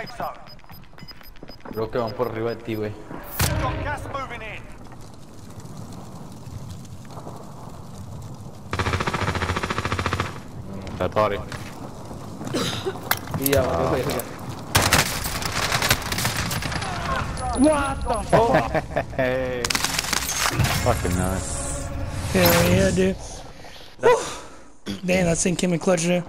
safe zone. Creo que van por arriba de ti, güey. Got gas moving in. That body. Y ya, valió verga. Hey. Fucking nice. Hell yeah, dude. Damn, that thing came in clutch there.